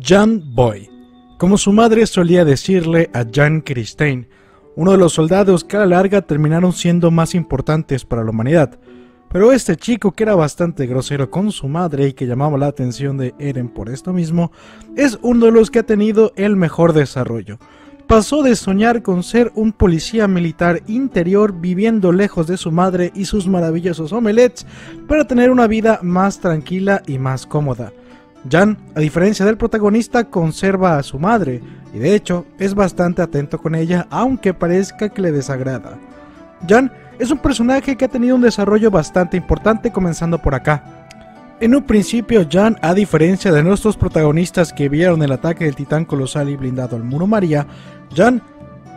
Jan Boy. Como su madre solía decirle a Jan Christine, uno de los soldados que a la larga terminaron siendo más importantes para la humanidad. Pero este chico, que era bastante grosero con su madre y que llamaba la atención de Eren por esto mismo, es uno de los que ha tenido el mejor desarrollo. Pasó de soñar con ser un policía militar interior viviendo lejos de su madre y sus maravillosos omelets para tener una vida más tranquila y más cómoda. Jan, a diferencia del protagonista, conserva a su madre y de hecho es bastante atento con ella aunque parezca que le desagrada. Jan es un personaje que ha tenido un desarrollo bastante importante comenzando por acá. En un principio, Jan, a diferencia de nuestros protagonistas que vieron el ataque del titán colosal y blindado al muro María, Jan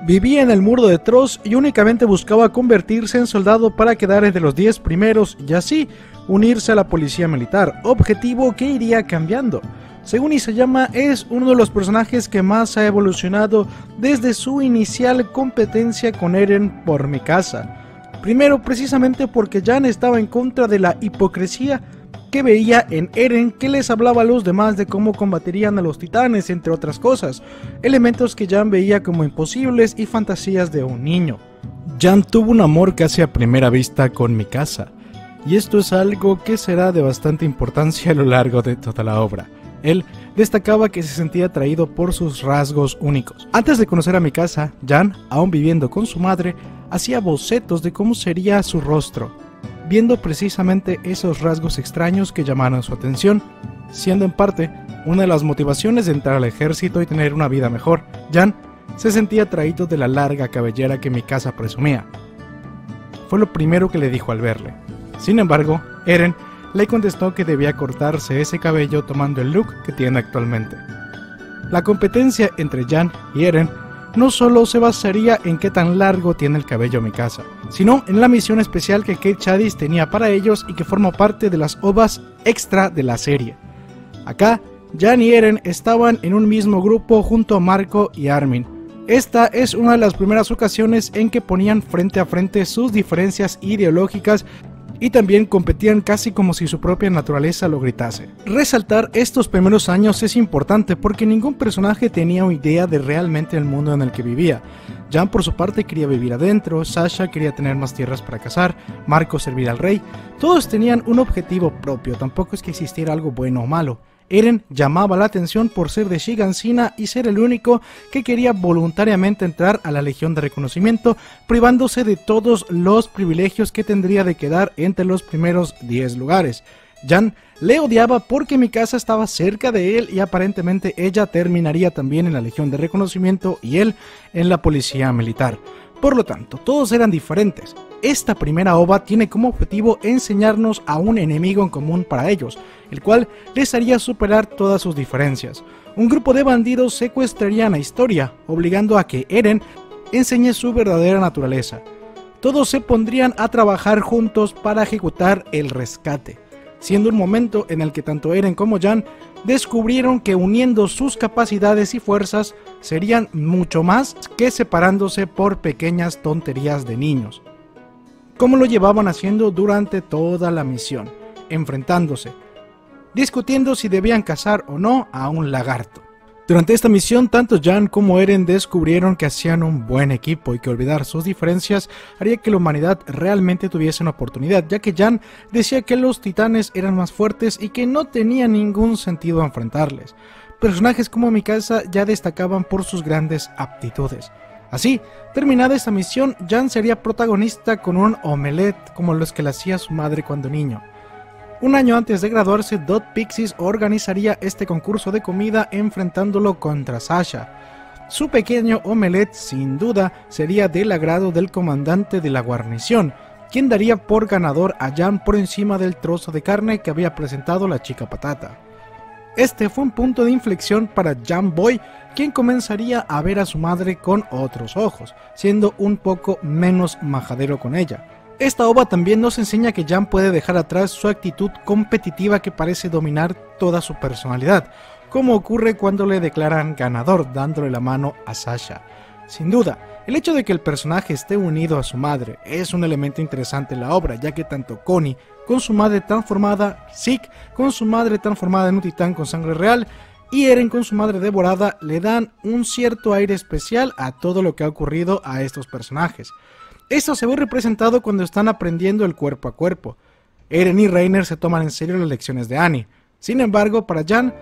vivía en el muro de Tross y únicamente buscaba convertirse en soldado para quedar entre los 10 primeros y así unirse a la policía militar, objetivo que iría cambiando. Según Isayama, es uno de los personajes que más ha evolucionado desde su inicial competencia con Eren por mi casa. Primero, precisamente porque Jan estaba en contra de la hipocresía que veía en Eren que les hablaba a los demás de cómo combaterían a los titanes, entre otras cosas, elementos que Jan veía como imposibles y fantasías de un niño. Jan tuvo un amor casi a primera vista con Mikasa, y esto es algo que será de bastante importancia a lo largo de toda la obra. Él destacaba que se sentía atraído por sus rasgos únicos. Antes de conocer a Mikasa, Jan, aún viviendo con su madre, hacía bocetos de cómo sería su rostro, viendo precisamente esos rasgos extraños que llamaron su atención, siendo en parte una de las motivaciones de entrar al ejército y tener una vida mejor. Jan se sentía atraído de la larga cabellera que mi casa presumía. Fue lo primero que le dijo al verle. Sin embargo, Eren le contestó que debía cortarse ese cabello tomando el look que tiene actualmente. La competencia entre Jan y Eren no solo se basaría en qué tan largo tiene el cabello mi casa, sino en la misión especial que Kate Chadis tenía para ellos y que forma parte de las ovas extra de la serie. Acá, Jan y Eren estaban en un mismo grupo junto a Marco y Armin. Esta es una de las primeras ocasiones en que ponían frente a frente sus diferencias ideológicas y también competían casi como si su propia naturaleza lo gritase. Resaltar estos primeros años es importante porque ningún personaje tenía una idea de realmente el mundo en el que vivía. Jan por su parte quería vivir adentro, Sasha quería tener más tierras para cazar, Marco servir al rey, todos tenían un objetivo propio, tampoco es que existiera algo bueno o malo. Eren llamaba la atención por ser de Shigansina y ser el único que quería voluntariamente entrar a la Legión de Reconocimiento, privándose de todos los privilegios que tendría de quedar entre los primeros 10 lugares. Jan le odiaba porque mi casa estaba cerca de él y aparentemente ella terminaría también en la Legión de Reconocimiento y él en la Policía Militar. Por lo tanto, todos eran diferentes. Esta primera ova tiene como objetivo enseñarnos a un enemigo en común para ellos, el cual les haría superar todas sus diferencias. Un grupo de bandidos secuestrarían a Historia, obligando a que Eren enseñe su verdadera naturaleza. Todos se pondrían a trabajar juntos para ejecutar el rescate, siendo un momento en el que tanto Eren como Jan descubrieron que uniendo sus capacidades y fuerzas serían mucho más que separándose por pequeñas tonterías de niños como lo llevaban haciendo durante toda la misión, enfrentándose, discutiendo si debían cazar o no a un lagarto. Durante esta misión, tanto Jan como Eren descubrieron que hacían un buen equipo y que olvidar sus diferencias haría que la humanidad realmente tuviese una oportunidad, ya que Jan decía que los titanes eran más fuertes y que no tenía ningún sentido enfrentarles. Personajes como Mikasa ya destacaban por sus grandes aptitudes. Así, terminada esta misión, Jan sería protagonista con un omelette como los que le hacía su madre cuando niño. Un año antes de graduarse, Dot Pixies organizaría este concurso de comida enfrentándolo contra Sasha. Su pequeño omelette, sin duda, sería del agrado del comandante de la guarnición, quien daría por ganador a Jan por encima del trozo de carne que había presentado la chica patata. Este fue un punto de inflexión para Jan Boy, quien comenzaría a ver a su madre con otros ojos, siendo un poco menos majadero con ella. Esta ova también nos enseña que Jan puede dejar atrás su actitud competitiva que parece dominar toda su personalidad, como ocurre cuando le declaran ganador dándole la mano a Sasha. Sin duda, el hecho de que el personaje esté unido a su madre es un elemento interesante en la obra, ya que tanto Connie, con su madre transformada, Zeke, con su madre transformada en un titán con sangre real, y Eren con su madre devorada le dan un cierto aire especial a todo lo que ha ocurrido a estos personajes. Esto se ve representado cuando están aprendiendo el cuerpo a cuerpo. Eren y Reiner se toman en serio las lecciones de Annie. Sin embargo, para Jan,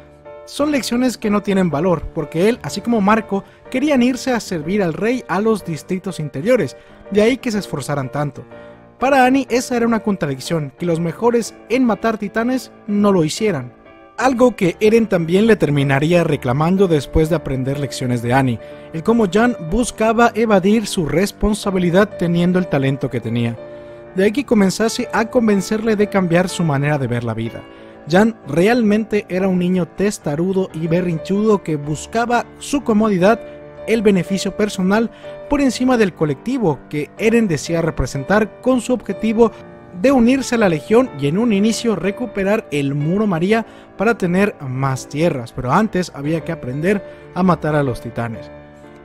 son lecciones que no tienen valor, porque él, así como Marco, querían irse a servir al rey a los distritos interiores, de ahí que se esforzaran tanto. Para Annie esa era una contradicción, que los mejores en matar titanes no lo hicieran. Algo que Eren también le terminaría reclamando después de aprender lecciones de Annie, el cómo Jan buscaba evadir su responsabilidad teniendo el talento que tenía. De ahí que comenzase a convencerle de cambiar su manera de ver la vida. Jan realmente era un niño testarudo y berrinchudo que buscaba su comodidad, el beneficio personal, por encima del colectivo que Eren decía representar con su objetivo de unirse a la Legión y en un inicio recuperar el Muro María para tener más tierras, pero antes había que aprender a matar a los titanes.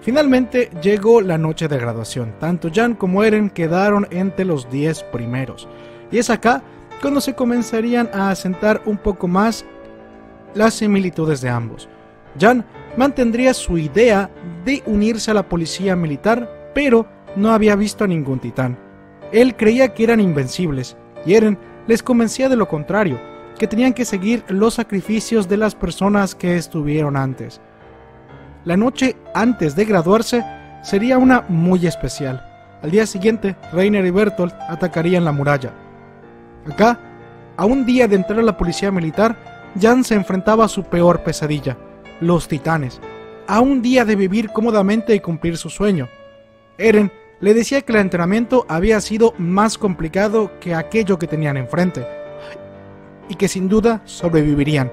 Finalmente llegó la noche de graduación, tanto Jan como Eren quedaron entre los 10 primeros, y es acá cuando se comenzarían a asentar un poco más las similitudes de ambos. Jan mantendría su idea de unirse a la policía militar, pero no había visto a ningún titán. Él creía que eran invencibles, y Eren les convencía de lo contrario, que tenían que seguir los sacrificios de las personas que estuvieron antes. La noche antes de graduarse sería una muy especial. Al día siguiente, Reiner y Bertolt atacarían la muralla. Acá, a un día de entrar a la policía militar, Jan se enfrentaba a su peor pesadilla, los titanes. A un día de vivir cómodamente y cumplir su sueño. Eren le decía que el entrenamiento había sido más complicado que aquello que tenían enfrente, y que sin duda sobrevivirían.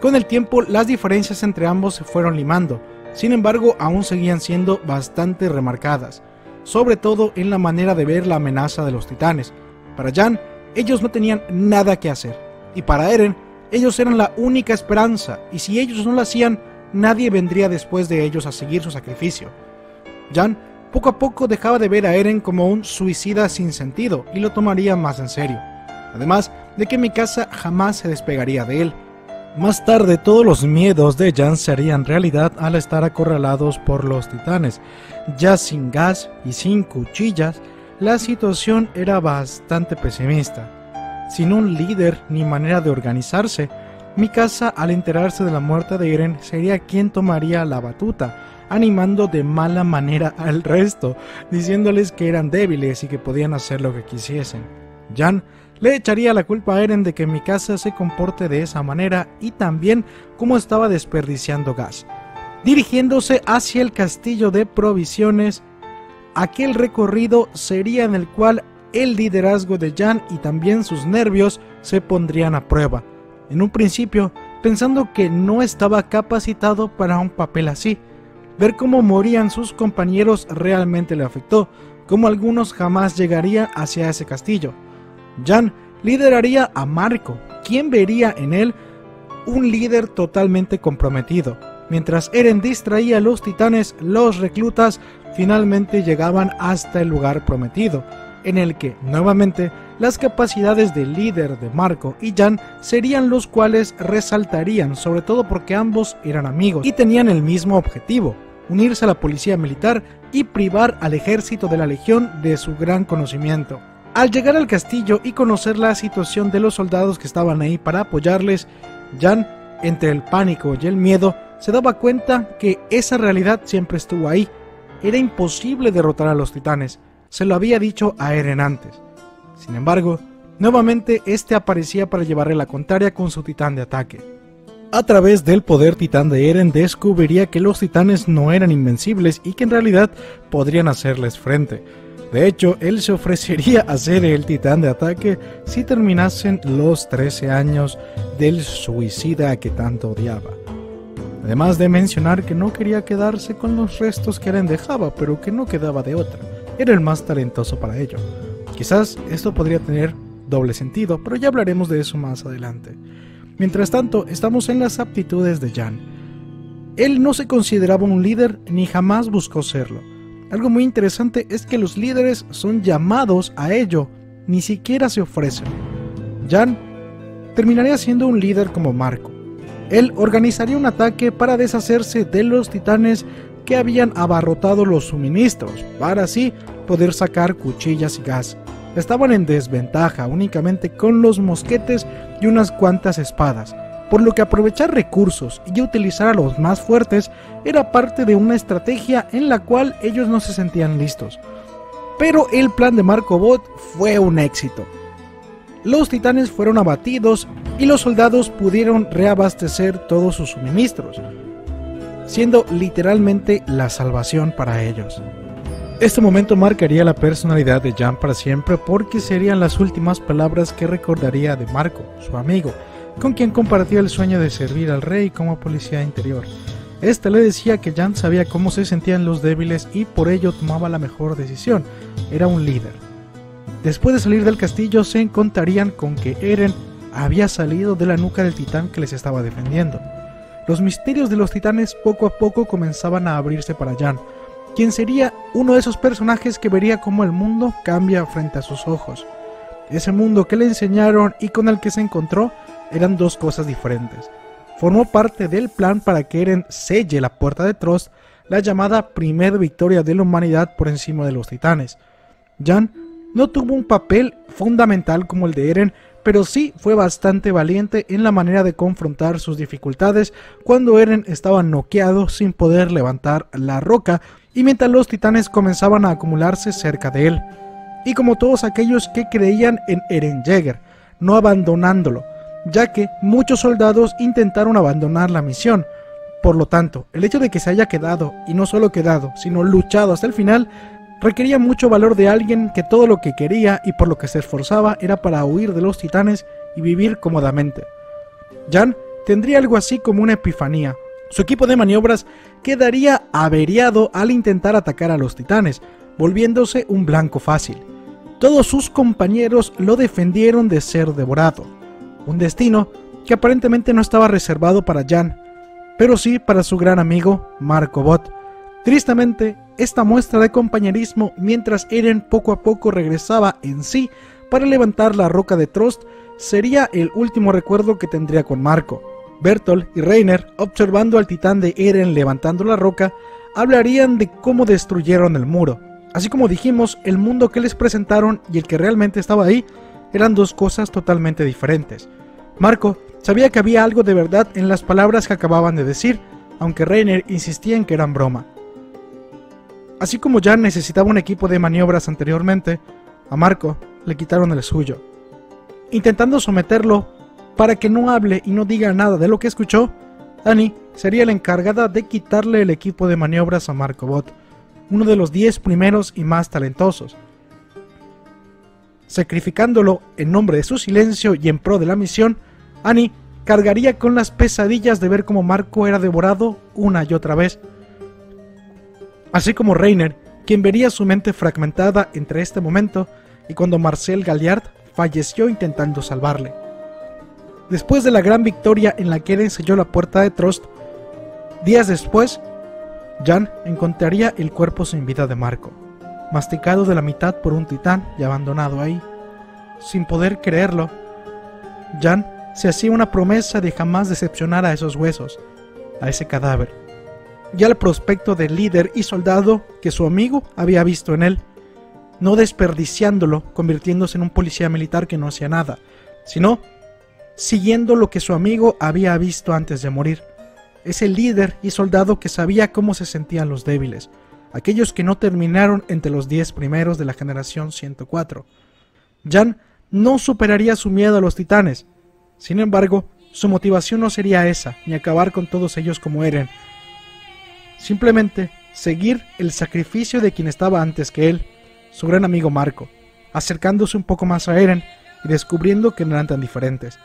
Con el tiempo las diferencias entre ambos se fueron limando, sin embargo aún seguían siendo bastante remarcadas, sobre todo en la manera de ver la amenaza de los titanes. Para Jan, ellos no tenían nada que hacer, y para Eren, ellos eran la única esperanza, y si ellos no lo hacían, nadie vendría después de ellos a seguir su sacrificio. Jan poco a poco dejaba de ver a Eren como un suicida sin sentido y lo tomaría más en serio. Además de que mi casa jamás se despegaría de él. Más tarde todos los miedos de Jan serían realidad al estar acorralados por los titanes. Ya sin gas y sin cuchillas, la situación era bastante pesimista. Sin un líder ni manera de organizarse, mi casa al enterarse de la muerte de Eren sería quien tomaría la batuta, animando de mala manera al resto, diciéndoles que eran débiles y que podían hacer lo que quisiesen. Jan le echaría la culpa a Eren de que mi casa se comporte de esa manera y también cómo estaba desperdiciando gas. Dirigiéndose hacia el castillo de provisiones, aquel recorrido sería en el cual el liderazgo de Jan y también sus nervios se pondrían a prueba. En un principio, pensando que no estaba capacitado para un papel así, Ver cómo morían sus compañeros realmente le afectó, como algunos jamás llegarían hacia ese castillo. Jan lideraría a Marco, quien vería en él un líder totalmente comprometido. Mientras Eren distraía a los titanes, los reclutas finalmente llegaban hasta el lugar prometido, en el que, nuevamente, las capacidades de líder de Marco y Jan serían los cuales resaltarían, sobre todo porque ambos eran amigos y tenían el mismo objetivo, unirse a la policía militar y privar al ejército de la Legión de su gran conocimiento. Al llegar al castillo y conocer la situación de los soldados que estaban ahí para apoyarles, Jan, entre el pánico y el miedo, se daba cuenta que esa realidad siempre estuvo ahí. Era imposible derrotar a los titanes, se lo había dicho a Eren antes. Sin embargo, nuevamente este aparecía para llevarle la contraria con su titán de ataque. A través del poder titán de Eren descubriría que los titanes no eran invencibles y que en realidad podrían hacerles frente. De hecho, él se ofrecería a ser el titán de ataque si terminasen los 13 años del suicida que tanto odiaba. Además de mencionar que no quería quedarse con los restos que Eren dejaba, pero que no quedaba de otra. Era el más talentoso para ello. Quizás esto podría tener doble sentido, pero ya hablaremos de eso más adelante. Mientras tanto, estamos en las aptitudes de Jan. Él no se consideraba un líder ni jamás buscó serlo. Algo muy interesante es que los líderes son llamados a ello, ni siquiera se ofrecen. Jan terminaría siendo un líder como Marco. Él organizaría un ataque para deshacerse de los titanes que habían abarrotado los suministros, para así poder sacar cuchillas y gas. Estaban en desventaja únicamente con los mosquetes y unas cuantas espadas, por lo que aprovechar recursos y utilizar a los más fuertes era parte de una estrategia en la cual ellos no se sentían listos. Pero el plan de Marco Bot fue un éxito. Los titanes fueron abatidos y los soldados pudieron reabastecer todos sus suministros, siendo literalmente la salvación para ellos. Este momento marcaría la personalidad de Jan para siempre porque serían las últimas palabras que recordaría de Marco, su amigo, con quien compartía el sueño de servir al rey como policía interior. Este le decía que Jan sabía cómo se sentían los débiles y por ello tomaba la mejor decisión. Era un líder. Después de salir del castillo se encontrarían con que Eren había salido de la nuca del titán que les estaba defendiendo. Los misterios de los titanes poco a poco comenzaban a abrirse para Jan, quien sería uno de esos personajes que vería cómo el mundo cambia frente a sus ojos. Ese mundo que le enseñaron y con el que se encontró eran dos cosas diferentes. Formó parte del plan para que Eren selle la puerta de Trost, la llamada primera victoria de la humanidad por encima de los titanes. Jan no tuvo un papel fundamental como el de Eren, pero sí fue bastante valiente en la manera de confrontar sus dificultades cuando Eren estaba noqueado sin poder levantar la roca y mientras los titanes comenzaban a acumularse cerca de él. Y como todos aquellos que creían en Eren Jaeger, no abandonándolo, ya que muchos soldados intentaron abandonar la misión. Por lo tanto, el hecho de que se haya quedado, y no solo quedado, sino luchado hasta el final, requería mucho valor de alguien que todo lo que quería y por lo que se esforzaba era para huir de los titanes y vivir cómodamente. Jan tendría algo así como una epifanía, su equipo de maniobras quedaría averiado al intentar atacar a los titanes, volviéndose un blanco fácil. Todos sus compañeros lo defendieron de ser devorado, un destino que aparentemente no estaba reservado para Jan, pero sí para su gran amigo Marco Bot. Tristemente, esta muestra de compañerismo mientras Eren poco a poco regresaba en sí para levantar la roca de Trost sería el último recuerdo que tendría con Marco. Bertolt y Reiner, observando al titán de Eren levantando la roca, hablarían de cómo destruyeron el muro. Así como dijimos, el mundo que les presentaron y el que realmente estaba ahí eran dos cosas totalmente diferentes. Marco sabía que había algo de verdad en las palabras que acababan de decir, aunque Reiner insistía en que eran broma. Así como ya necesitaba un equipo de maniobras anteriormente, a Marco le quitaron el suyo. Intentando someterlo para que no hable y no diga nada de lo que escuchó, Annie sería la encargada de quitarle el equipo de maniobras a Marco Bot, uno de los 10 primeros y más talentosos. Sacrificándolo en nombre de su silencio y en pro de la misión, Annie cargaría con las pesadillas de ver cómo Marco era devorado una y otra vez. Así como Reiner, quien vería su mente fragmentada entre este momento y cuando Marcel Galliard falleció intentando salvarle. Después de la gran victoria en la que Eren selló la puerta de Trost, días después, Jan encontraría el cuerpo sin vida de Marco, masticado de la mitad por un titán y abandonado ahí. Sin poder creerlo, Jan se hacía una promesa de jamás decepcionar a esos huesos, a ese cadáver, y al prospecto de líder y soldado que su amigo había visto en él, no desperdiciándolo convirtiéndose en un policía militar que no hacía nada, sino siguiendo lo que su amigo había visto antes de morir. Ese líder y soldado que sabía cómo se sentían los débiles, aquellos que no terminaron entre los 10 primeros de la generación 104. Jan no superaría su miedo a los titanes. Sin embargo, su motivación no sería esa, ni acabar con todos ellos como Eren. Simplemente seguir el sacrificio de quien estaba antes que él, su gran amigo Marco, acercándose un poco más a Eren y descubriendo que no eran tan diferentes.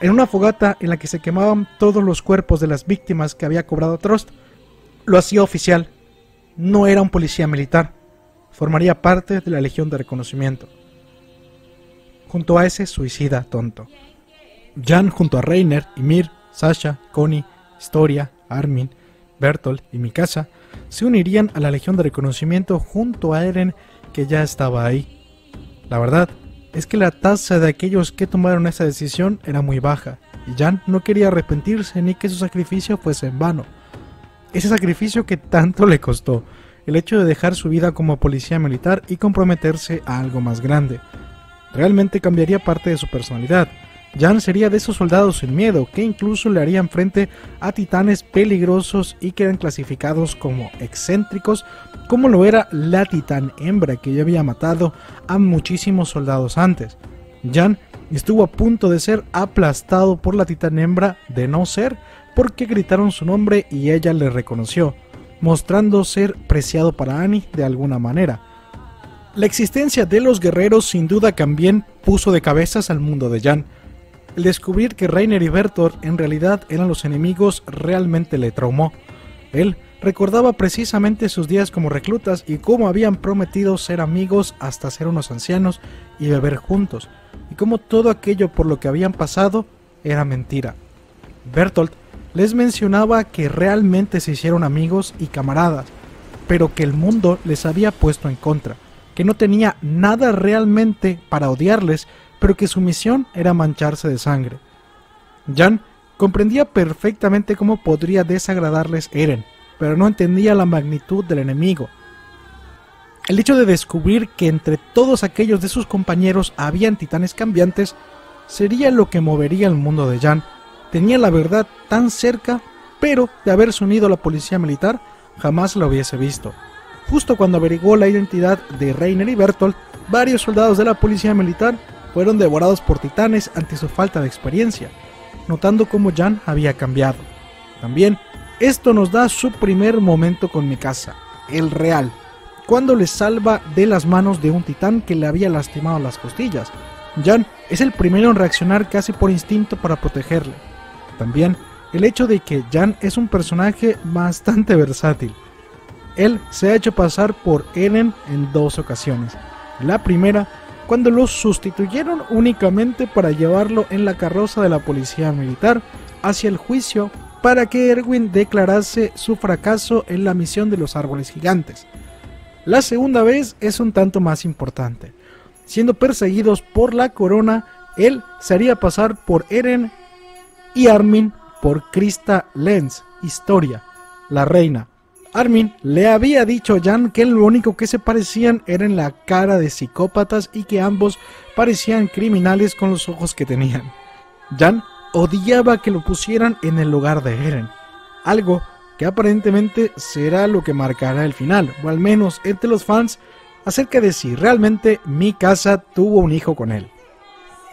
En una fogata en la que se quemaban todos los cuerpos de las víctimas que había cobrado Trost, lo hacía oficial. No era un policía militar. Formaría parte de la Legión de Reconocimiento. Junto a ese suicida tonto. Jan junto a Reiner, Ymir, Sasha, Connie, Historia, Armin, Bertolt y Mikasa se unirían a la Legión de Reconocimiento junto a Eren que ya estaba ahí. La verdad, es que la tasa de aquellos que tomaron esa decisión era muy baja. y Jan no quería arrepentirse ni que su sacrificio fuese en vano. Ese sacrificio que tanto le costó, el hecho de dejar su vida como policía militar y comprometerse a algo más grande. Realmente cambiaría parte de su personalidad. Jan sería de esos soldados sin miedo que incluso le harían frente a titanes peligrosos y que eran clasificados como excéntricos, como lo era la titán hembra que ya había matado a muchísimos soldados antes. Jan estuvo a punto de ser aplastado por la titán hembra de no ser porque gritaron su nombre y ella le reconoció mostrando ser preciado para Annie de alguna manera. La existencia de los guerreros sin duda también puso de cabezas al mundo de Jan. El descubrir que Reiner y Bertolt en realidad eran los enemigos realmente le traumó. Él recordaba precisamente sus días como reclutas y cómo habían prometido ser amigos hasta ser unos ancianos y beber juntos, y cómo todo aquello por lo que habían pasado era mentira. Bertolt les mencionaba que realmente se hicieron amigos y camaradas, pero que el mundo les había puesto en contra, que no tenía nada realmente para odiarles, pero que su misión era mancharse de sangre. Jan comprendía perfectamente cómo podría desagradarles Eren, pero no entendía la magnitud del enemigo. El hecho de descubrir que entre todos aquellos de sus compañeros habían titanes cambiantes sería lo que movería el mundo de Jan tenía la verdad tan cerca, pero de haberse unido a la policía militar, jamás la hubiese visto. Justo cuando averiguó la identidad de Reiner y Bertolt, varios soldados de la policía militar fueron devorados por titanes ante su falta de experiencia, notando cómo Jan había cambiado. También, esto nos da su primer momento con Mikasa, el real, cuando le salva de las manos de un titán que le había lastimado las costillas. Jan es el primero en reaccionar casi por instinto para protegerle, también el hecho de que Jan es un personaje bastante versátil. Él se ha hecho pasar por Eren en dos ocasiones. La primera, cuando lo sustituyeron únicamente para llevarlo en la carroza de la policía militar hacia el juicio para que Erwin declarase su fracaso en la misión de los árboles gigantes. La segunda vez es un tanto más importante. Siendo perseguidos por la corona, él se haría pasar por Eren y Armin por Krista Lenz, Historia, la reina. Armin le había dicho a Jan que lo único que se parecían era en la cara de psicópatas y que ambos parecían criminales con los ojos que tenían. Jan odiaba que lo pusieran en el lugar de Eren, algo que aparentemente será lo que marcará el final, o al menos entre los fans, acerca de si realmente mi casa tuvo un hijo con él.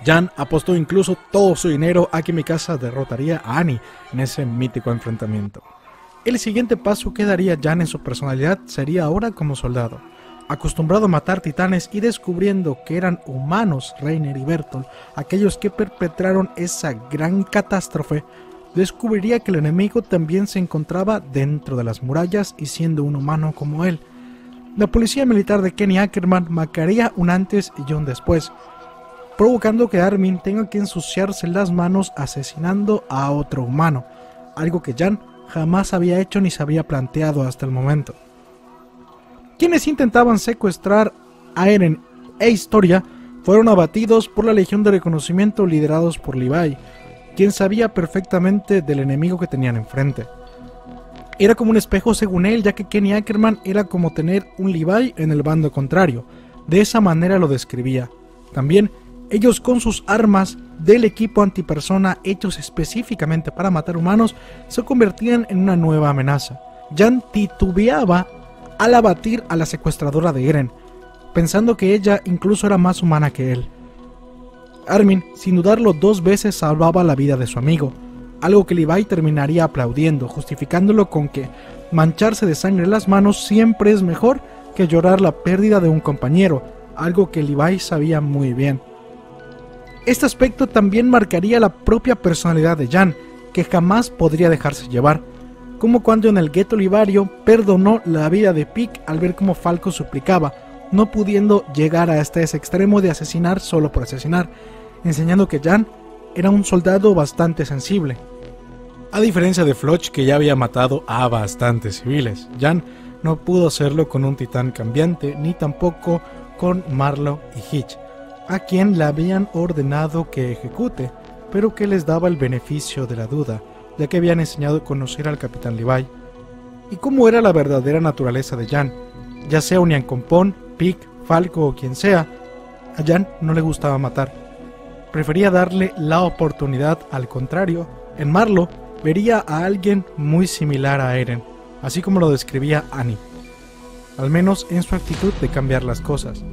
Jan apostó incluso todo su dinero a que Mikasa derrotaría a Annie en ese mítico enfrentamiento. El siguiente paso que daría Jan en su personalidad sería ahora como soldado. Acostumbrado a matar titanes y descubriendo que eran humanos Reiner y Bertolt, aquellos que perpetraron esa gran catástrofe, descubriría que el enemigo también se encontraba dentro de las murallas y siendo un humano como él. La policía militar de Kenny Ackerman marcaría un antes y un después, provocando que Armin tenga que ensuciarse las manos asesinando a otro humano, algo que Jan jamás había hecho ni se había planteado hasta el momento. Quienes intentaban secuestrar a Eren e Historia fueron abatidos por la Legión de Reconocimiento liderados por Levi, quien sabía perfectamente del enemigo que tenían enfrente. Era como un espejo según él, ya que Kenny Ackerman era como tener un Levi en el bando contrario. De esa manera lo describía. También ellos con sus armas del equipo antipersona hechos específicamente para matar humanos se convertían en una nueva amenaza. Jan titubeaba al abatir a la secuestradora de Eren, pensando que ella incluso era más humana que él. Armin, sin dudarlo dos veces, salvaba la vida de su amigo, algo que Levi terminaría aplaudiendo, justificándolo con que mancharse de sangre las manos siempre es mejor que llorar la pérdida de un compañero, algo que Levi sabía muy bien. Este aspecto también marcaría la propia personalidad de Jan, que jamás podría dejarse llevar, como cuando en el gueto libario perdonó la vida de Pic al ver cómo Falco suplicaba, no pudiendo llegar a este extremo de asesinar solo por asesinar, enseñando que Jan era un soldado bastante sensible. A diferencia de Floch, que ya había matado a bastantes civiles, Jan no pudo hacerlo con un titán cambiante, ni tampoco con Marlow y Hitch a quien le habían ordenado que ejecute, pero que les daba el beneficio de la duda, ya que habían enseñado a conocer al capitán Levi. Y cómo era la verdadera naturaleza de Jan, ya sea un Yancopón, Pic, Falco o quien sea, a Jan no le gustaba matar. Prefería darle la oportunidad, al contrario, en Marlo vería a alguien muy similar a Eren, así como lo describía Annie, al menos en su actitud de cambiar las cosas.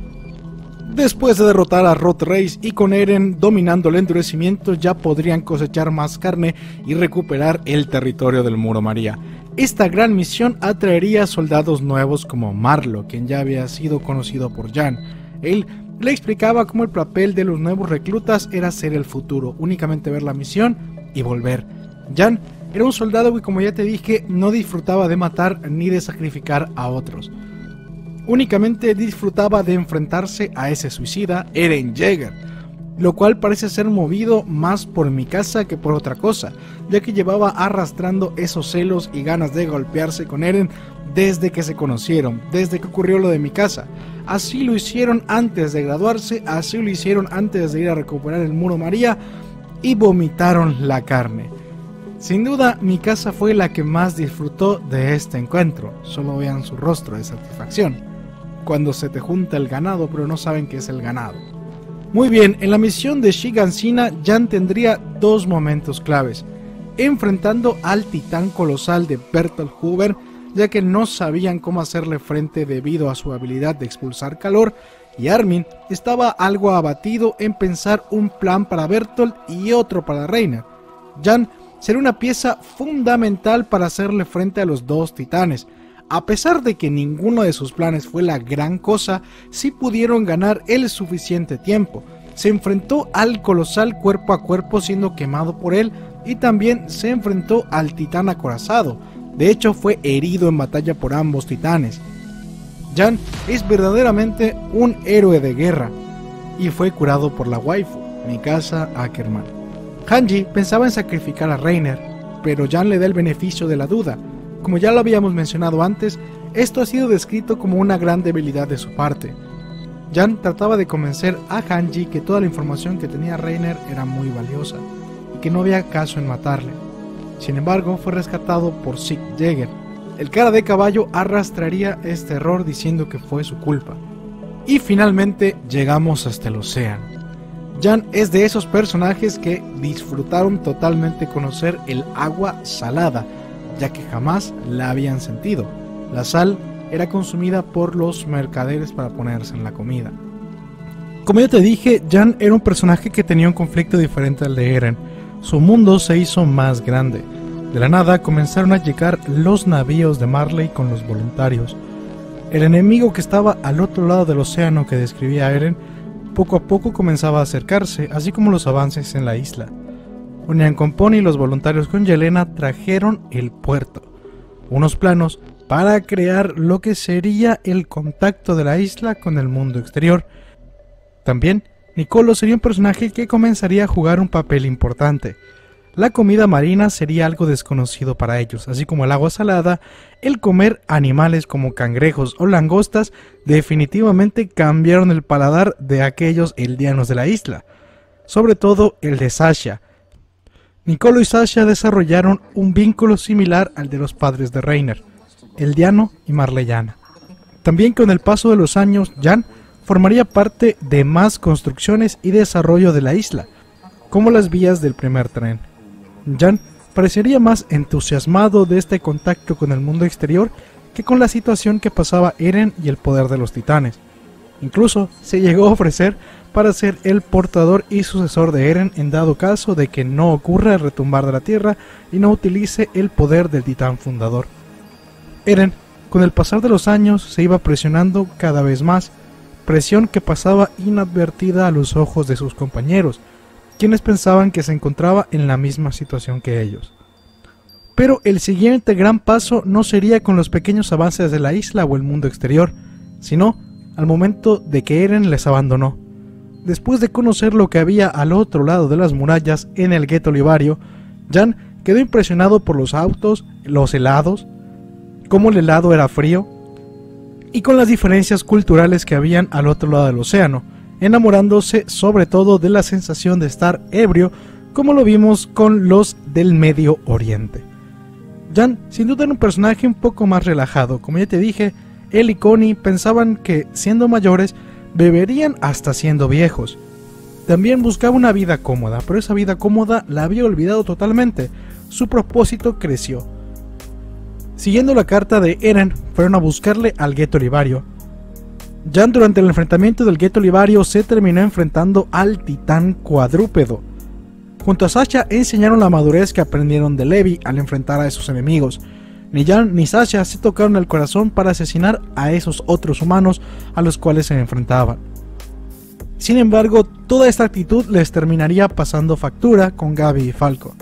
Después de derrotar a Rod Race y con Eren dominando el endurecimiento, ya podrían cosechar más carne y recuperar el territorio del Muro María. Esta gran misión atraería soldados nuevos como Marlo, quien ya había sido conocido por Jan. Él le explicaba cómo el papel de los nuevos reclutas era ser el futuro, únicamente ver la misión y volver. Jan era un soldado que, como ya te dije, no disfrutaba de matar ni de sacrificar a otros únicamente disfrutaba de enfrentarse a ese suicida, Eren Jaeger, lo cual parece ser movido más por mi casa que por otra cosa, ya que llevaba arrastrando esos celos y ganas de golpearse con Eren desde que se conocieron, desde que ocurrió lo de mi casa. Así lo hicieron antes de graduarse, así lo hicieron antes de ir a recuperar el muro María y vomitaron la carne. Sin duda, mi casa fue la que más disfrutó de este encuentro, solo vean su rostro de satisfacción cuando se te junta el ganado, pero no saben qué es el ganado. Muy bien, en la misión de Shigansina, Jan tendría dos momentos claves. Enfrentando al titán colosal de Bertolt Huber, ya que no sabían cómo hacerle frente debido a su habilidad de expulsar calor, y Armin estaba algo abatido en pensar un plan para Bertolt y otro para Reina. Jan sería una pieza fundamental para hacerle frente a los dos titanes, a pesar de que ninguno de sus planes fue la gran cosa, sí pudieron ganar el suficiente tiempo. Se enfrentó al colosal cuerpo a cuerpo siendo quemado por él y también se enfrentó al titán acorazado. De hecho fue herido en batalla por ambos titanes. Jan es verdaderamente un héroe de guerra y fue curado por la waifu, Mikasa Ackerman. Hanji pensaba en sacrificar a Reiner, pero Jan le da el beneficio de la duda como ya lo habíamos mencionado antes, esto ha sido descrito como una gran debilidad de su parte. Jan trataba de convencer a Hanji que toda la información que tenía Reiner era muy valiosa y que no había caso en matarle. Sin embargo, fue rescatado por Sieg Jäger. El cara de caballo arrastraría este error diciendo que fue su culpa. Y finalmente llegamos hasta el océano. Jan es de esos personajes que disfrutaron totalmente conocer el agua salada, ya que jamás la habían sentido. La sal era consumida por los mercaderes para ponerse en la comida. Como ya te dije, Jan era un personaje que tenía un conflicto diferente al de Eren. Su mundo se hizo más grande. De la nada comenzaron a llegar los navíos de Marley con los voluntarios. El enemigo que estaba al otro lado del océano que describía Eren poco a poco comenzaba a acercarse, así como los avances en la isla. Pony y los voluntarios con Yelena trajeron el puerto, unos planos para crear lo que sería el contacto de la isla con el mundo exterior. También, Nicolo sería un personaje que comenzaría a jugar un papel importante. La comida marina sería algo desconocido para ellos, así como el agua salada, el comer animales como cangrejos o langostas definitivamente cambiaron el paladar de aquellos eldianos de la isla, sobre todo el de Sasha, Nicolo y Sasha desarrollaron un vínculo similar al de los padres de Reiner, Eldiano y Marleyana. También con el paso de los años, Jan formaría parte de más construcciones y desarrollo de la isla, como las vías del primer tren. Jan parecería más entusiasmado de este contacto con el mundo exterior que con la situación que pasaba Eren y el poder de los titanes. Incluso se llegó a ofrecer para ser el portador y sucesor de Eren en dado caso de que no ocurra el retumbar de la Tierra y no utilice el poder del titán fundador. Eren, con el pasar de los años, se iba presionando cada vez más, presión que pasaba inadvertida a los ojos de sus compañeros, quienes pensaban que se encontraba en la misma situación que ellos. Pero el siguiente gran paso no sería con los pequeños avances de la isla o el mundo exterior, sino al momento de que Eren les abandonó. Después de conocer lo que había al otro lado de las murallas en el gueto olivario, Jan quedó impresionado por los autos, los helados, cómo el helado era frío y con las diferencias culturales que habían al otro lado del océano, enamorándose sobre todo de la sensación de estar ebrio como lo vimos con los del Medio Oriente. Jan sin duda era un personaje un poco más relajado, como ya te dije, él y Connie pensaban que siendo mayores beberían hasta siendo viejos. También buscaba una vida cómoda, pero esa vida cómoda la había olvidado totalmente. Su propósito creció. Siguiendo la carta de Eren, fueron a buscarle al gueto olivario. Jan durante el enfrentamiento del gueto olivario se terminó enfrentando al titán cuadrúpedo. Junto a Sasha enseñaron la madurez que aprendieron de Levi al enfrentar a esos enemigos. Ni Jan ni Sasha se tocaron el corazón para asesinar a esos otros humanos a los cuales se enfrentaban. Sin embargo, toda esta actitud les terminaría pasando factura con Gaby y Falco.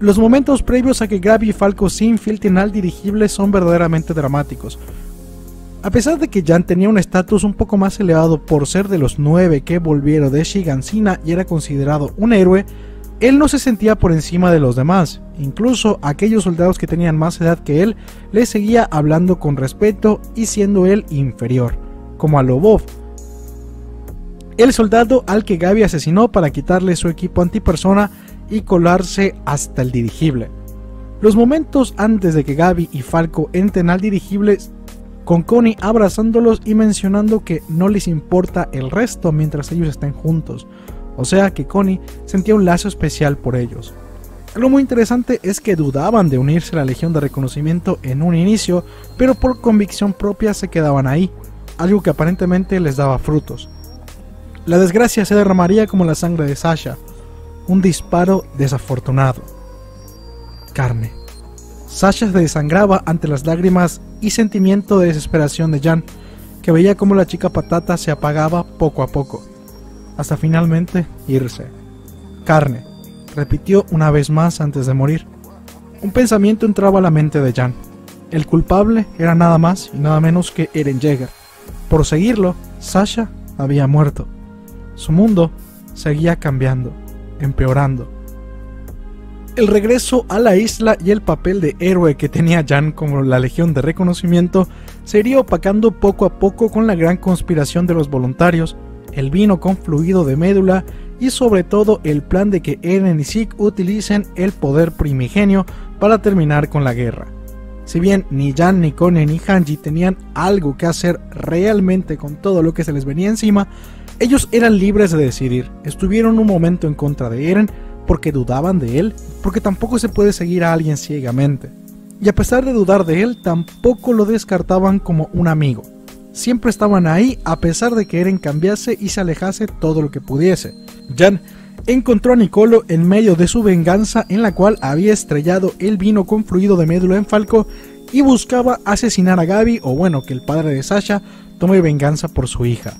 Los momentos previos a que Gaby y Falco se infiltren al dirigible son verdaderamente dramáticos. A pesar de que Jan tenía un estatus un poco más elevado por ser de los nueve que volvieron de Shigansina y era considerado un héroe, él no se sentía por encima de los demás, incluso aquellos soldados que tenían más edad que él le seguía hablando con respeto y siendo él inferior, como a Lobov, el soldado al que Gaby asesinó para quitarle su equipo antipersona y colarse hasta el dirigible. Los momentos antes de que Gaby y Falco entren al dirigible con Connie abrazándolos y mencionando que no les importa el resto mientras ellos estén juntos, o sea que Connie sentía un lazo especial por ellos. Lo muy interesante es que dudaban de unirse a la Legión de Reconocimiento en un inicio, pero por convicción propia se quedaban ahí, algo que aparentemente les daba frutos. La desgracia se derramaría como la sangre de Sasha, un disparo desafortunado. Carne. Sasha se desangraba ante las lágrimas y sentimiento de desesperación de Jan, que veía como la chica patata se apagaba poco a poco hasta finalmente irse. Carne, repitió una vez más antes de morir. Un pensamiento entraba a la mente de Jan. El culpable era nada más y nada menos que Eren Jaeger. Por seguirlo, Sasha había muerto. Su mundo seguía cambiando, empeorando. El regreso a la isla y el papel de héroe que tenía Jan como la Legión de Reconocimiento se iría opacando poco a poco con la gran conspiración de los voluntarios el vino con fluido de médula y sobre todo el plan de que Eren y Zeke utilicen el poder primigenio para terminar con la guerra. Si bien ni Jan, ni Kone, ni Hanji tenían algo que hacer realmente con todo lo que se les venía encima, ellos eran libres de decidir. Estuvieron un momento en contra de Eren porque dudaban de él, porque tampoco se puede seguir a alguien ciegamente. Y a pesar de dudar de él, tampoco lo descartaban como un amigo siempre estaban ahí a pesar de que Eren cambiase y se alejase todo lo que pudiese. Jan encontró a Nicolo en medio de su venganza en la cual había estrellado el vino con fluido de médula en Falco y buscaba asesinar a Gaby o bueno que el padre de Sasha tome venganza por su hija.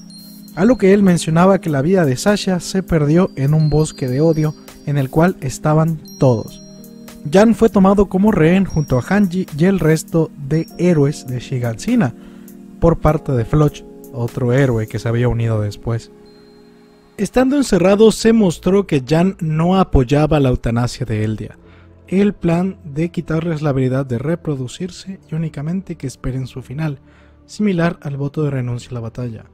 A lo que él mencionaba que la vida de Sasha se perdió en un bosque de odio en el cual estaban todos. Jan fue tomado como rehén junto a Hanji y el resto de héroes de Shigansina, por parte de Floch, otro héroe que se había unido después. Estando encerrado se mostró que Jan no apoyaba la eutanasia de Eldia, el plan de quitarles la habilidad de reproducirse y únicamente que esperen su final, similar al voto de renuncia a la batalla.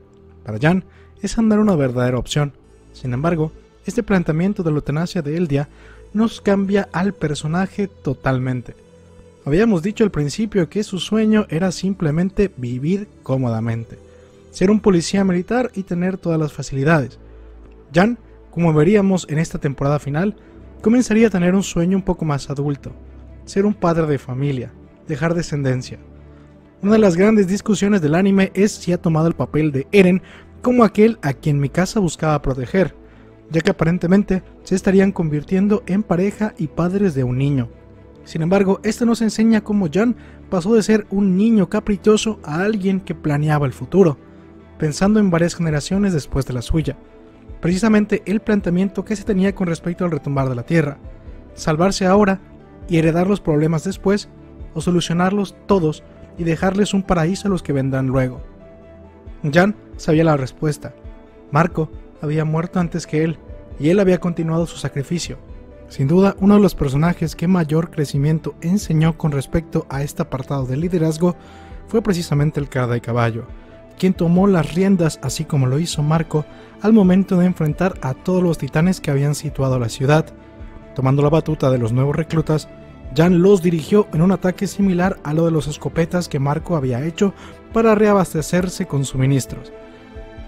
Para Jan es andar una verdadera opción. Sin embargo, este planteamiento de la eutanasia de Eldia nos cambia al personaje totalmente. Habíamos dicho al principio que su sueño era simplemente vivir cómodamente, ser un policía militar y tener todas las facilidades. Jan, como veríamos en esta temporada final, comenzaría a tener un sueño un poco más adulto, ser un padre de familia, dejar descendencia. Una de las grandes discusiones del anime es si ha tomado el papel de Eren como aquel a quien mi casa buscaba proteger, ya que aparentemente se estarían convirtiendo en pareja y padres de un niño. Sin embargo, esto nos enseña cómo Jan pasó de ser un niño caprichoso a alguien que planeaba el futuro, pensando en varias generaciones después de la suya. Precisamente el planteamiento que se tenía con respecto al retumbar de la Tierra, salvarse ahora y heredar los problemas después, o solucionarlos todos y dejarles un paraíso a los que vendrán luego. Jan sabía la respuesta. Marco había muerto antes que él, y él había continuado su sacrificio, sin duda, uno de los personajes que mayor crecimiento enseñó con respecto a este apartado de liderazgo fue precisamente el cara de caballo, quien tomó las riendas así como lo hizo Marco al momento de enfrentar a todos los titanes que habían situado la ciudad, Tomando la batuta de los nuevos reclutas, Jan los dirigió en un ataque similar a lo de los escopetas que Marco había hecho para reabastecerse con suministros.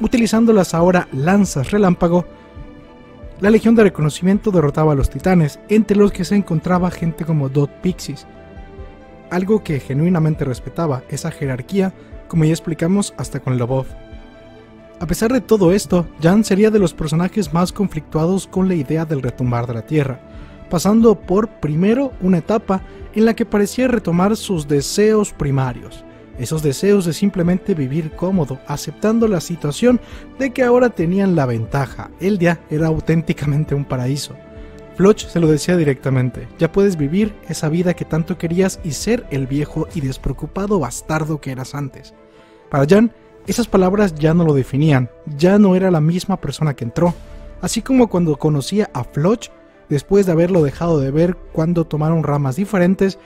Utilizando las ahora lanzas relámpago, la Legión de Reconocimiento derrotaba a los titanes, entre los que se encontraba gente como Dot Pixies, algo que genuinamente respetaba, esa jerarquía, como ya explicamos hasta con Lobov. A pesar de todo esto, Jan sería de los personajes más conflictuados con la idea del retumbar de la Tierra, pasando por primero una etapa en la que parecía retomar sus deseos primarios, esos deseos de simplemente vivir cómodo, aceptando la situación de que ahora tenían la ventaja, Eldia era auténticamente un paraíso. Floch se lo decía directamente, ya puedes vivir esa vida que tanto querías y ser el viejo y despreocupado bastardo que eras antes. Para Jan, esas palabras ya no lo definían, ya no era la misma persona que entró, así como cuando conocía a Floch después de haberlo dejado de ver cuando tomaron ramas diferentes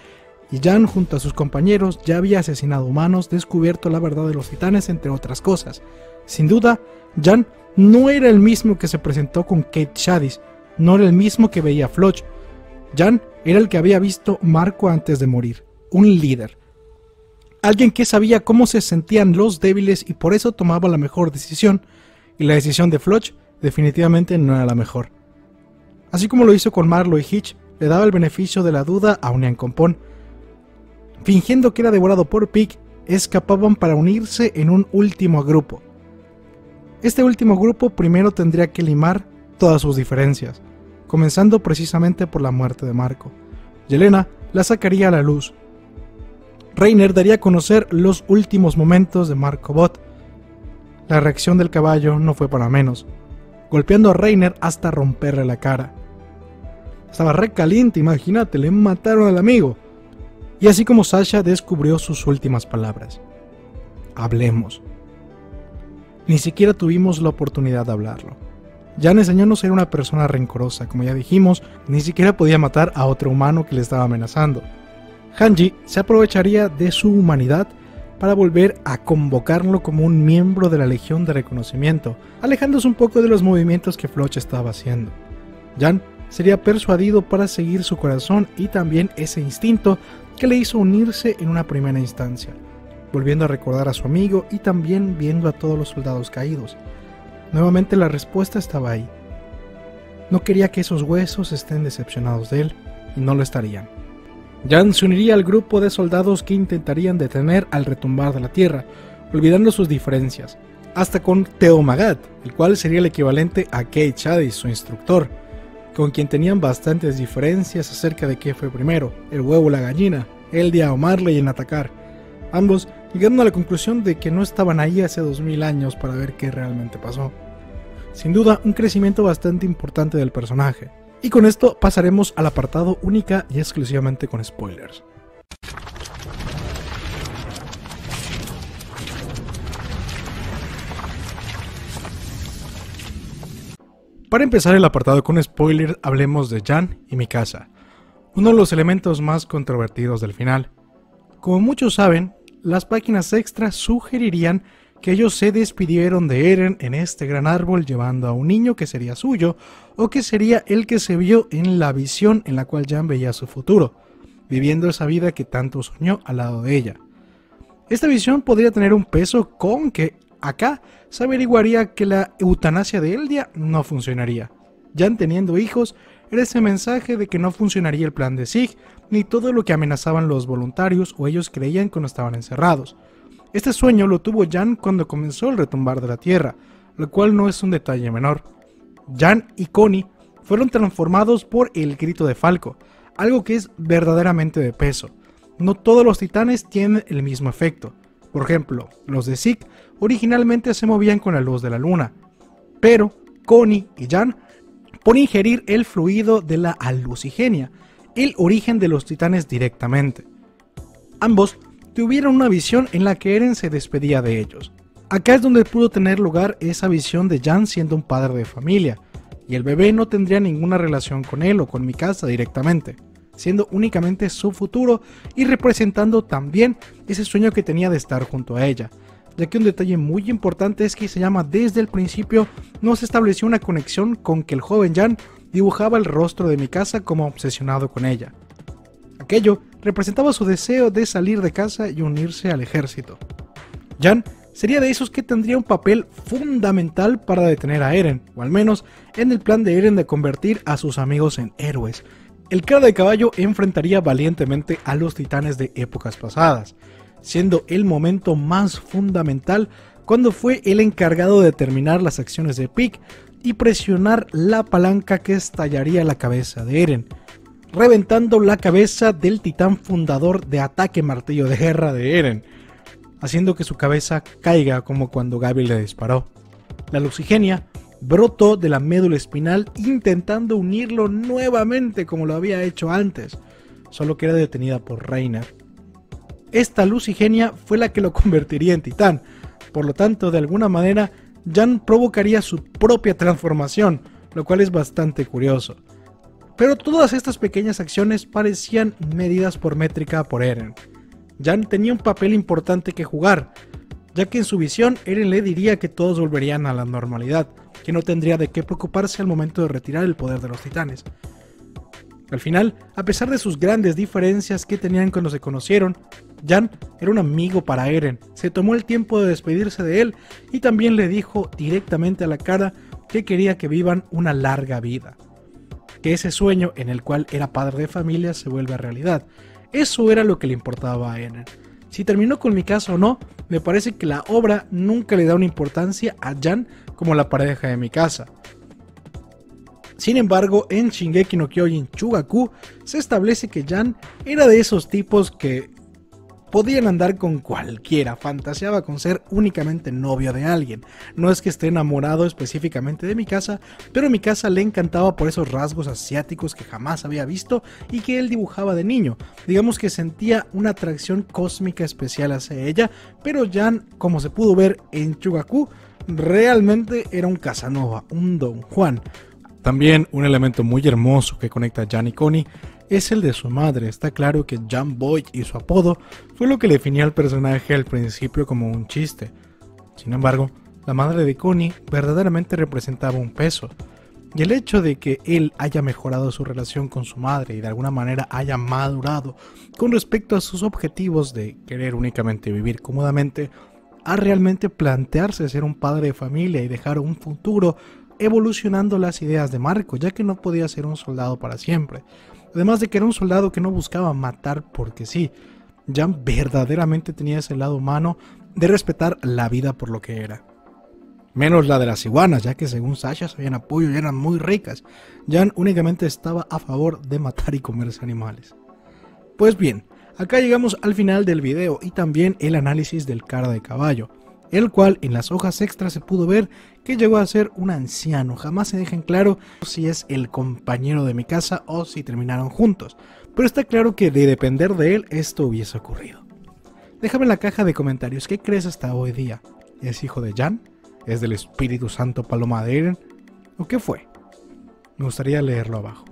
y Jan junto a sus compañeros ya había asesinado humanos, descubierto la verdad de los titanes, entre otras cosas. Sin duda, Jan no era el mismo que se presentó con Kate Shadis, no era el mismo que veía Floch. Jan era el que había visto Marco antes de morir, un líder. Alguien que sabía cómo se sentían los débiles y por eso tomaba la mejor decisión, y la decisión de Floch definitivamente no era la mejor. Así como lo hizo con Marlo y Hitch, le daba el beneficio de la duda a Unian Compón. Fingiendo que era devorado por Pig, escapaban para unirse en un último grupo. Este último grupo primero tendría que limar todas sus diferencias, comenzando precisamente por la muerte de Marco. Yelena la sacaría a la luz. Reiner daría a conocer los últimos momentos de Marco Bot. La reacción del caballo no fue para menos, golpeando a Reiner hasta romperle la cara. Estaba re caliente, imagínate, le mataron al amigo. Y así como Sasha descubrió sus últimas palabras. Hablemos. Ni siquiera tuvimos la oportunidad de hablarlo. Jan enseñó no ser una persona rencorosa, como ya dijimos, ni siquiera podía matar a otro humano que le estaba amenazando. Hanji se aprovecharía de su humanidad para volver a convocarlo como un miembro de la Legión de Reconocimiento, alejándose un poco de los movimientos que Floch estaba haciendo. Jan sería persuadido para seguir su corazón y también ese instinto que le hizo unirse en una primera instancia, volviendo a recordar a su amigo y también viendo a todos los soldados caídos. Nuevamente la respuesta estaba ahí. No quería que esos huesos estén decepcionados de él, y no lo estarían. Jan se uniría al grupo de soldados que intentarían detener al retumbar de la tierra, olvidando sus diferencias, hasta con Teo Magat, el cual sería el equivalente a Kate Chadis, su instructor, con quien tenían bastantes diferencias acerca de qué fue primero, el huevo o la gallina, el de Marley en atacar. Ambos llegando a la conclusión de que no estaban ahí hace 2000 años para ver qué realmente pasó. Sin duda, un crecimiento bastante importante del personaje. Y con esto pasaremos al apartado única y exclusivamente con spoilers. Para empezar el apartado con spoilers, hablemos de Jan y Mikasa, uno de los elementos más controvertidos del final. Como muchos saben, las páginas extras sugerirían que ellos se despidieron de Eren en este gran árbol llevando a un niño que sería suyo o que sería el que se vio en la visión en la cual Jan veía su futuro, viviendo esa vida que tanto soñó al lado de ella. Esta visión podría tener un peso con que Acá se averiguaría que la eutanasia de Eldia no funcionaría. Ya teniendo hijos, era ese mensaje de que no funcionaría el plan de Sig, ni todo lo que amenazaban los voluntarios o ellos creían cuando estaban encerrados. Este sueño lo tuvo Jan cuando comenzó el retumbar de la Tierra, lo cual no es un detalle menor. Jan y Connie fueron transformados por el grito de Falco, algo que es verdaderamente de peso. No todos los titanes tienen el mismo efecto. Por ejemplo, los de Sig originalmente se movían con la luz de la luna, pero Connie y Jan por ingerir el fluido de la alucigenia, el origen de los titanes directamente. Ambos tuvieron una visión en la que Eren se despedía de ellos. Acá es donde pudo tener lugar esa visión de Jan siendo un padre de familia, y el bebé no tendría ninguna relación con él o con mi casa directamente, siendo únicamente su futuro y representando también ese sueño que tenía de estar junto a ella, ya que un detalle muy importante es que se llama desde el principio no se estableció una conexión con que el joven Jan dibujaba el rostro de mi casa como obsesionado con ella. Aquello representaba su deseo de salir de casa y unirse al ejército. Jan sería de esos que tendría un papel fundamental para detener a Eren, o al menos en el plan de Eren de convertir a sus amigos en héroes. El cara de caballo enfrentaría valientemente a los titanes de épocas pasadas, siendo el momento más fundamental cuando fue el encargado de determinar las acciones de Pick y presionar la palanca que estallaría la cabeza de Eren, reventando la cabeza del titán fundador de Ataque Martillo de Guerra de Eren, haciendo que su cabeza caiga como cuando Gaby le disparó. La lucigenia brotó de la médula espinal intentando unirlo nuevamente como lo había hecho antes, solo que era detenida por Reiner. Esta lucigenia fue la que lo convertiría en titán, por lo tanto de alguna manera Jan provocaría su propia transformación, lo cual es bastante curioso. Pero todas estas pequeñas acciones parecían medidas por métrica por Eren. Jan tenía un papel importante que jugar, ya que en su visión Eren le diría que todos volverían a la normalidad, que no tendría de qué preocuparse al momento de retirar el poder de los titanes. Al final, a pesar de sus grandes diferencias que tenían cuando se conocieron, Jan era un amigo para Eren, se tomó el tiempo de despedirse de él y también le dijo directamente a la cara que quería que vivan una larga vida, que ese sueño en el cual era padre de familia se vuelva realidad, eso era lo que le importaba a Eren. Si terminó con mi caso o no, me parece que la obra nunca le da una importancia a Jan como la pareja de mi casa. Sin embargo, en Shingeki no Kyojin Chugaku se establece que Jan era de esos tipos que podían andar con cualquiera, fantaseaba con ser únicamente novio de alguien. No es que esté enamorado específicamente de mi casa, pero mi casa le encantaba por esos rasgos asiáticos que jamás había visto y que él dibujaba de niño. Digamos que sentía una atracción cósmica especial hacia ella, pero Jan, como se pudo ver en Chugaku, realmente era un Casanova, un Don Juan. También un elemento muy hermoso que conecta a Jan y Connie es el de su madre. Está claro que Jan Boy y su apodo fue lo que definía al personaje al principio como un chiste. Sin embargo, la madre de Connie verdaderamente representaba un peso. Y el hecho de que él haya mejorado su relación con su madre y de alguna manera haya madurado con respecto a sus objetivos de querer únicamente vivir cómodamente, a realmente plantearse ser un padre de familia y dejar un futuro evolucionando las ideas de Marco, ya que no podía ser un soldado para siempre. Además de que era un soldado que no buscaba matar porque sí, Jan verdaderamente tenía ese lado humano de respetar la vida por lo que era. Menos la de las iguanas, ya que según Sasha sabían apoyo y eran muy ricas. Jan únicamente estaba a favor de matar y comerse animales. Pues bien, acá llegamos al final del video y también el análisis del cara de caballo el cual en las hojas extras se pudo ver que llegó a ser un anciano. Jamás se deja en claro si es el compañero de mi casa o si terminaron juntos, pero está claro que de depender de él esto hubiese ocurrido. Déjame en la caja de comentarios qué crees hasta hoy día. ¿Es hijo de Jan? ¿Es del Espíritu Santo Paloma de Eren? ¿O qué fue? Me gustaría leerlo abajo.